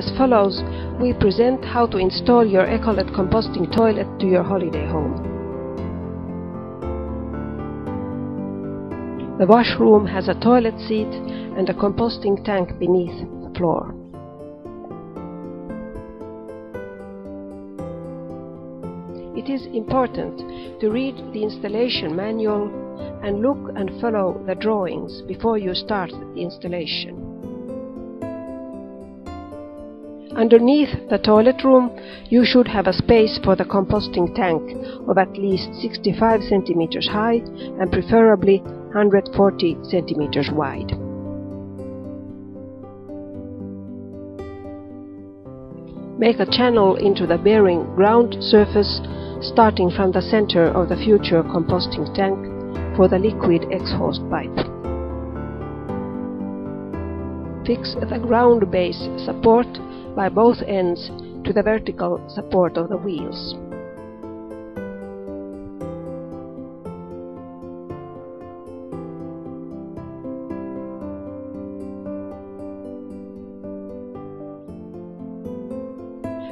As follows, we present how to install your Ekolet composting toilet to your holiday home. The washroom has a toilet seat and a composting tank beneath the floor. It is important to read the installation manual and look and follow the drawings before you start the installation. Underneath the toilet room, you should have a space for the composting tank of at least 65 centimeters high and preferably 140 centimeters wide. Make a channel into the bearing ground surface starting from the center of the future composting tank for the liquid exhaust pipe. Fix the ground base support by both ends to the vertical support of the wheels.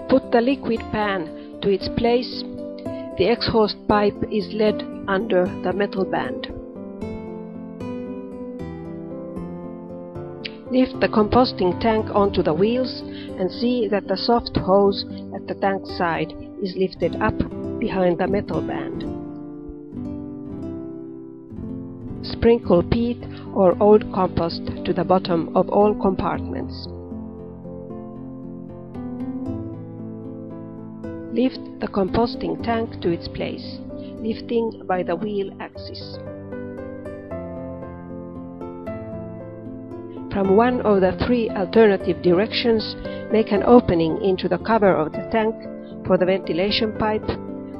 Put the liquid pan to its place. The exhaust pipe is led under the metal band. Lift the composting tank onto the wheels and see that the soft hose at the tank side is lifted up behind the metal band. Sprinkle peat or old compost to the bottom of all compartments. Lift the composting tank to its place, lifting by the wheel axis. From one of the three alternative directions, make an opening into the cover of the tank for the ventilation pipe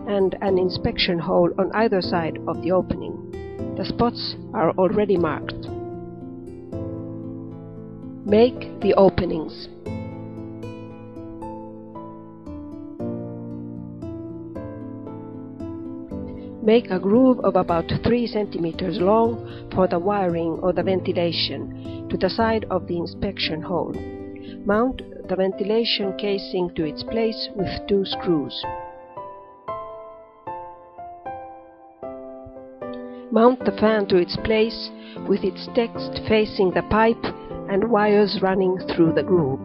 and an inspection hole on either side of the opening. The spots are already marked. Make the openings. Make a groove of about 3 centimeters long for the wiring or the ventilation to the side of the inspection hole. Mount the ventilation casing to its place with two screws. Mount the fan to its place with its text facing the pipe and wires running through the groove.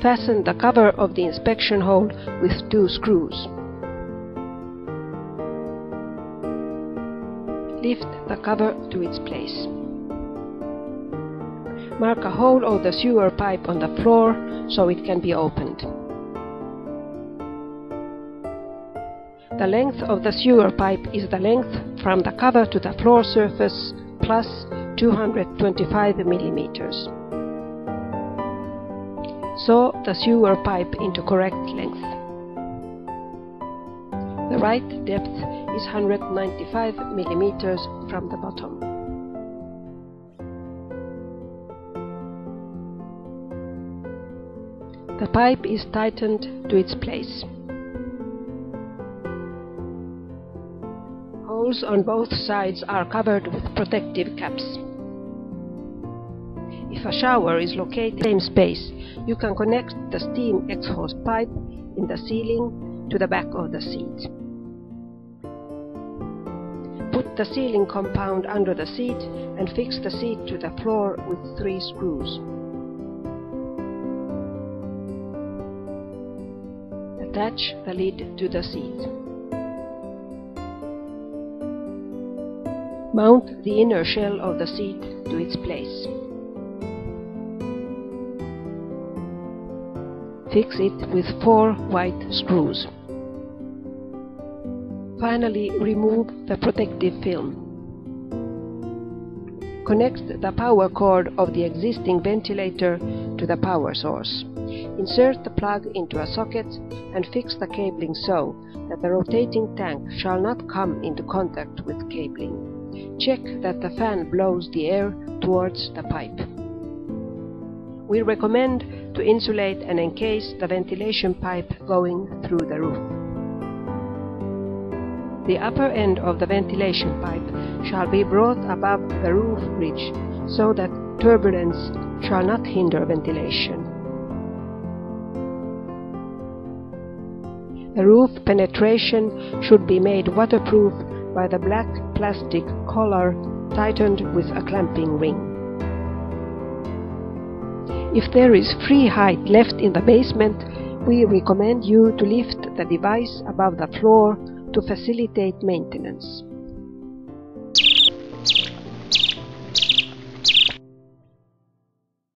Fasten the cover of the inspection hole with two screws. Lift the cover to its place. Mark a hole of the sewer pipe on the floor so it can be opened. The length of the sewer pipe is the length from the cover to the floor surface plus 225 millimeters. Saw the sewer pipe into correct length. The right depth is 195 millimeters from the bottom. The pipe is tightened to its place. Holes on both sides are covered with protective caps. If a shower is located in the same space, you can connect the steam exhaust pipe in the ceiling to the back of the seat. Put the sealing compound under the seat and fix the seat to the floor with three screws. Attach the lid to the seat. Mount the inner shell of the seat to its place. Fix it with four white screws. Finally, remove the protective film. Connect the power cord of the existing ventilator to the power source. Insert the plug into a socket and fix the cabling so that the rotating tank shall not come into contact with cabling. Check that the fan blows the air towards the pipe. We recommend to insulate and encase the ventilation pipe going through the roof. The upper end of the ventilation pipe shall be brought above the roof ridge so that turbulence shall not hinder ventilation. The roof penetration should be made waterproof by the black plastic collar tightened with a clamping ring. If there is free height left in the basement, we recommend you to lift the device above the floor to facilitate maintenance.